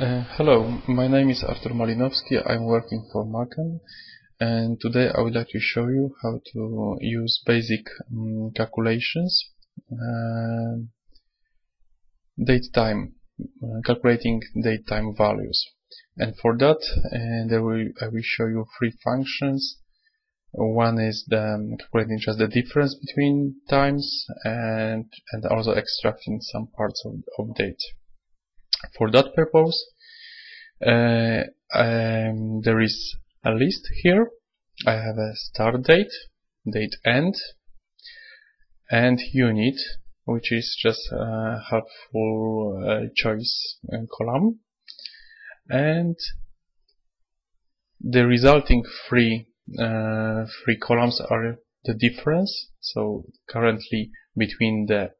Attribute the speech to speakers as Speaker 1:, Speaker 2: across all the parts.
Speaker 1: Uh, hello, my name is Artur Malinowski. I'm working for Malcan and today I would like to show you how to use basic um, calculations uh, date time uh, calculating date time values. And for that uh, will, I will show you three functions. One is the um, calculating just the difference between times and and also extracting some parts of, of date for that purpose, uh, um, there is a list here. I have a start date, date end, and unit, which is just a helpful uh, choice column. And the resulting three uh, three columns are the difference. So currently between the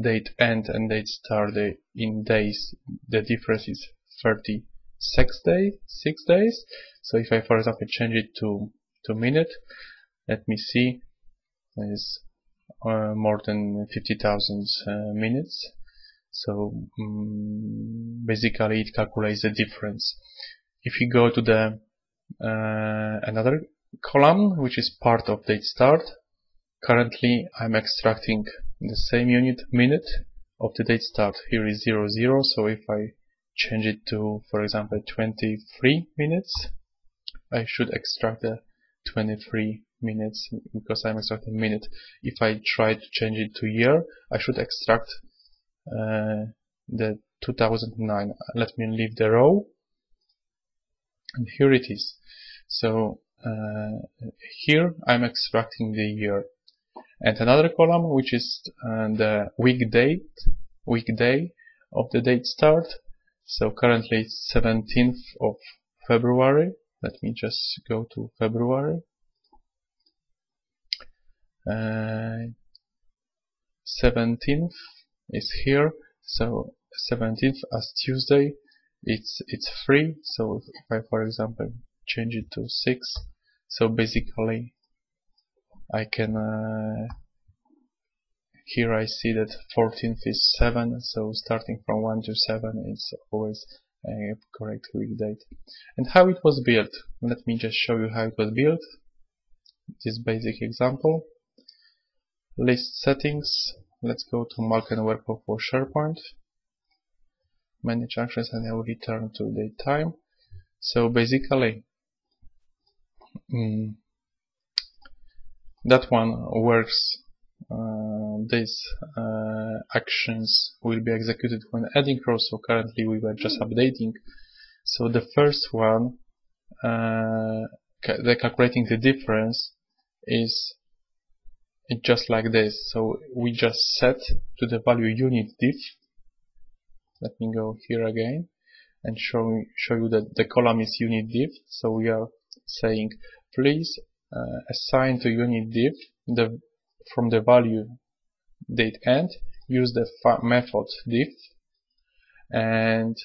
Speaker 1: date end and date start in days, the difference is 36 days, 6 days. So if I, for example, change it to, to minute, let me see, is uh, more than 50,000 uh, minutes. So um, basically it calculates the difference. If you go to the uh, another column, which is part of date start, currently I'm extracting the same unit minute. Of the date start here is 00 so if I change it to for example 23 minutes I should extract the 23 minutes because I'm extracting minute. If I try to change it to year I should extract uh, the 2009 let me leave the row. And here it is. So uh, here I'm extracting the year and another column which is uh, the week date weekday of the date start. So currently it's 17th of February. Let me just go to February. Uh, 17th is here. So 17th as Tuesday it's it's free. So if I for example change it to 6 so basically I can uh, here I see that 14th is 7 so starting from 1 to 7 is always a correct week date. And how it was built? Let me just show you how it was built. This basic example. List settings. Let's go to Malcan workflow for SharePoint. Manage actions and I will return to date time. So basically mm, that one works uh, these uh, actions will be executed when adding rows so currently we were just updating. So the first one uh, the calculating the difference is just like this. So we just set to the value unit diff. Let me go here again and show show you that the column is unit diff. So we are saying please uh, assign to unit diff the from the value date end use the method diff and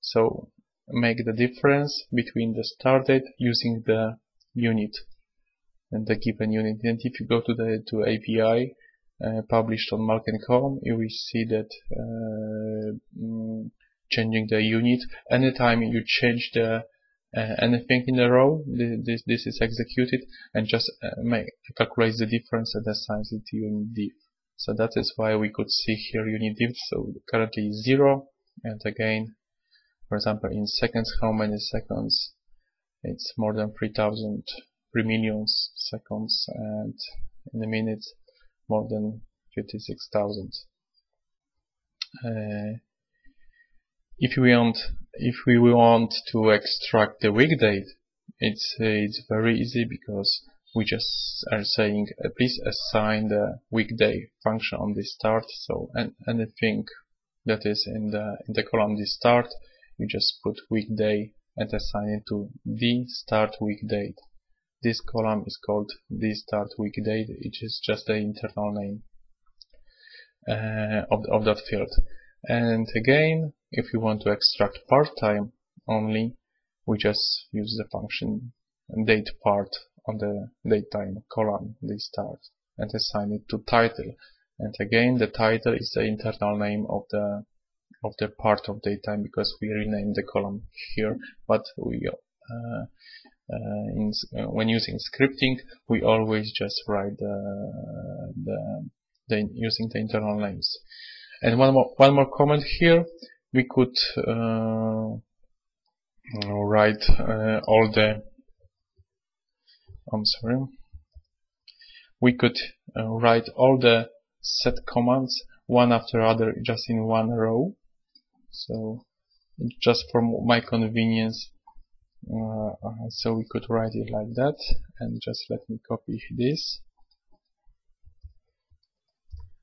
Speaker 1: so make the difference between the start date using the unit and the given unit. And if you go to the to API uh, published on Malcan.com you will see that uh, mm, changing the unit. Anytime you change the anything in a row this, this is executed and just uh, make calculates the difference and assigns it to unit diff so that is why we could see here unit diff so currently zero and again for example in seconds how many seconds? It's more than 3000 3 million seconds and in a minute more than 56,000 uh, if we want if we want to extract the week date it's it's very easy because we just are saying uh, please assign the weekday function on the start. So anything that is in the in the column the start you just put weekday and assign it to the start week date. This column is called the start week date. It is just the internal name uh, of, of that field. And again if we want to extract part-time only, we just use the function date part on the datetime column, the start, and assign it to title. And again, the title is the internal name of the of the part of datetime because we renamed the column here. But we uh, uh, in, uh, when using scripting we always just write the, the, the using the internal names. And one more one more comment here we could uh, write uh, all the I'm sorry. We could uh, write all the set commands one after other just in one row. So just for my convenience uh, uh, so we could write it like that. And just let me copy this.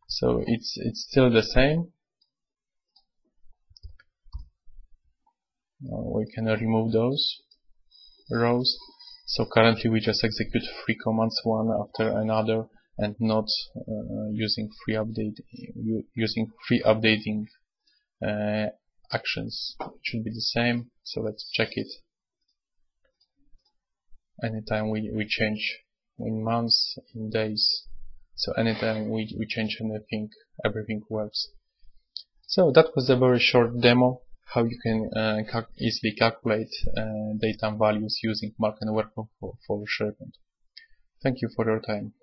Speaker 1: So it's it's still the same we can remove those rows. So currently we just execute three commands one after another and not uh, using free update using free updating uh, actions. It should be the same so let's check it. Anytime we, we change in months in days so anytime we, we change anything everything works. So that was a very short demo how you can uh, cal easily calculate uh, data values using Malcan workflow for, for SharePoint. Thank you for your time.